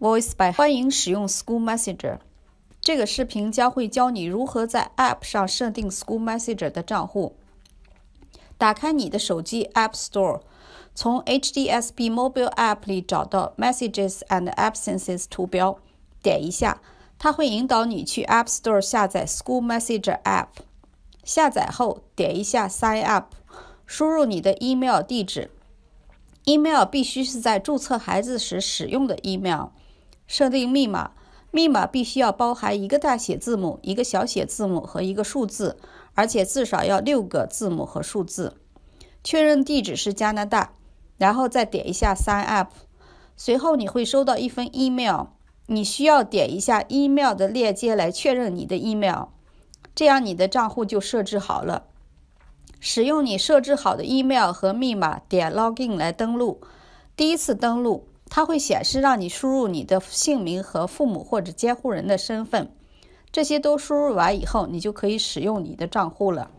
Voice by 欢迎使用 School Messenger。这个视频将会教你如何在 App 上设定 School Messenger 的账户。打开你的手机 App Store，从 HDSP Mobile App 里找到 Messages and Absences 图标，点一下，它会引导你去 App Store 下载 School Messenger App。下载后，点一下 Sign Up，输入你的 email 地址。email 必须是在注册孩子时使用的 email。设定密码，密码必须要包含一个大写字母、一个小写字母和一个数字，而且至少要六个字母和数字。确认地址是加拿大，然后再点一下 Sign Up。随后你会收到一份 email，你需要点一下 email 的链接来确认你的 email。这样你的账户就设置好了。使用你设置好的 email 和密码，点 Login 来登录。第一次登录，它会显示让你输入你的姓名和父母或者监护人的身份。这些都输入完以后，你就可以使用你的账户了。